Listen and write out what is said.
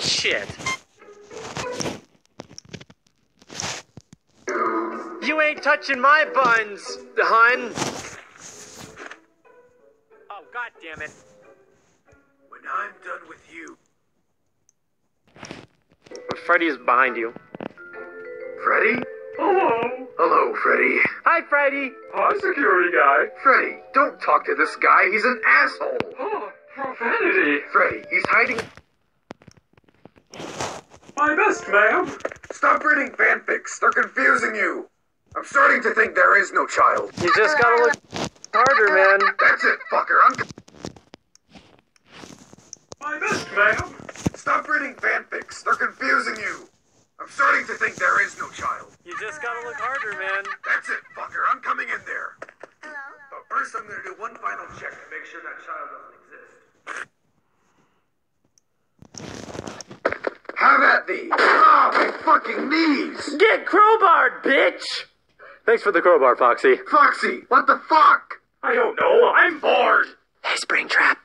shit. You ain't touching my buns, hun. Oh, god damn it. When I'm done with you. Freddy is behind you. Freddy? Hello. Hello, Freddy. Hi, Freddy. Hi, security guy. Freddy, don't talk to this guy. He's an asshole. Oh, profanity. Freddy, he's hiding. My best, ma'am. Stop reading fanfics. They're confusing you. I'm starting to think there is no child. You just gotta look harder, man. That's it, fucker. I'm. My best, ma'am. Stop reading fanfics. They're confusing you. I'm starting to think there is no child. You just gotta look harder, man. That's it, fucker. I'm coming in there. Hello? But first, I'm gonna do one final check to make sure that child at thee! Ah, my fucking knees! Get crowbarred, bitch! Thanks for the crowbar, Foxy. Foxy, what the fuck? I don't know. I'm bored. Hey, Springtrap.